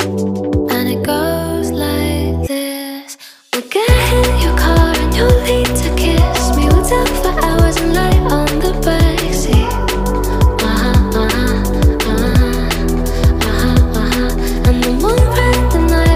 And it goes like this again.